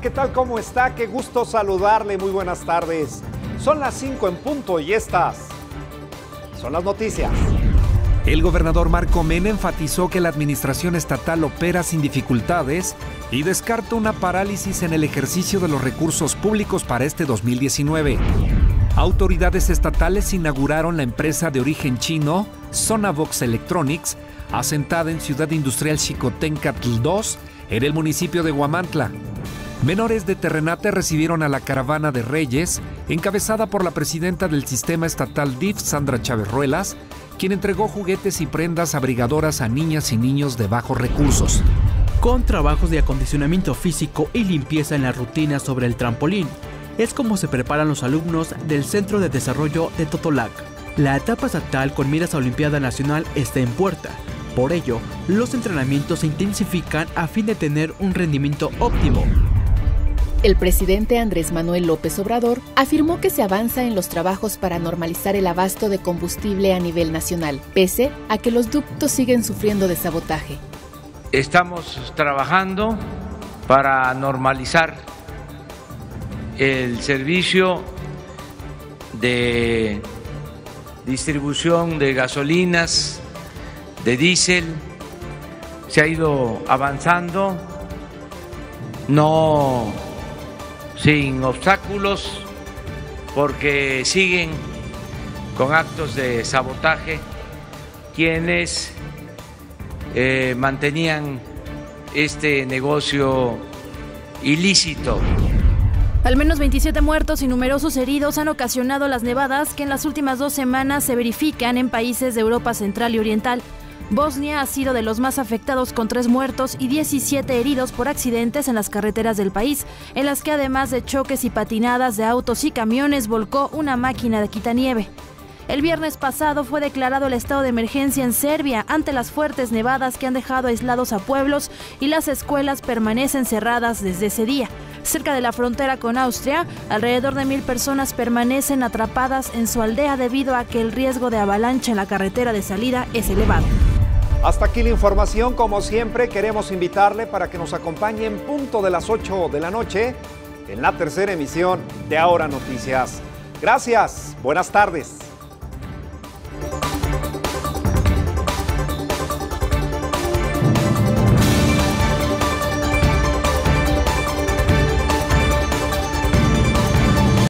¿qué tal? ¿Cómo está? Qué gusto saludarle. Muy buenas tardes. Son las 5 en punto y estas son las noticias. El gobernador Marco Mena enfatizó que la administración estatal opera sin dificultades y descarta una parálisis en el ejercicio de los recursos públicos para este 2019. Autoridades estatales inauguraron la empresa de origen chino Sonavox Electronics, asentada en Ciudad Industrial Chicotencatl 2, en el municipio de Huamantla. Menores de Terrenate recibieron a la caravana de Reyes, encabezada por la presidenta del sistema estatal DIF, Sandra Chávez Ruelas, quien entregó juguetes y prendas abrigadoras a niñas y niños de bajos recursos. Con trabajos de acondicionamiento físico y limpieza en la rutina sobre el trampolín, es como se preparan los alumnos del Centro de Desarrollo de Totolac. La etapa estatal con miras a Olimpiada Nacional está en puerta. Por ello, los entrenamientos se intensifican a fin de tener un rendimiento óptimo. El presidente Andrés Manuel López Obrador afirmó que se avanza en los trabajos para normalizar el abasto de combustible a nivel nacional, pese a que los ductos siguen sufriendo de sabotaje. Estamos trabajando para normalizar el servicio de distribución de gasolinas, de diésel, se ha ido avanzando, no sin obstáculos, porque siguen con actos de sabotaje quienes eh, mantenían este negocio ilícito. Al menos 27 muertos y numerosos heridos han ocasionado las nevadas que en las últimas dos semanas se verifican en países de Europa Central y Oriental. Bosnia ha sido de los más afectados con tres muertos y 17 heridos por accidentes en las carreteras del país, en las que además de choques y patinadas de autos y camiones volcó una máquina de quitanieve. El viernes pasado fue declarado el estado de emergencia en Serbia ante las fuertes nevadas que han dejado aislados a pueblos y las escuelas permanecen cerradas desde ese día. Cerca de la frontera con Austria, alrededor de mil personas permanecen atrapadas en su aldea debido a que el riesgo de avalancha en la carretera de salida es elevado. Hasta aquí la información. Como siempre, queremos invitarle para que nos acompañe en punto de las 8 de la noche en la tercera emisión de Ahora Noticias. Gracias. Buenas tardes.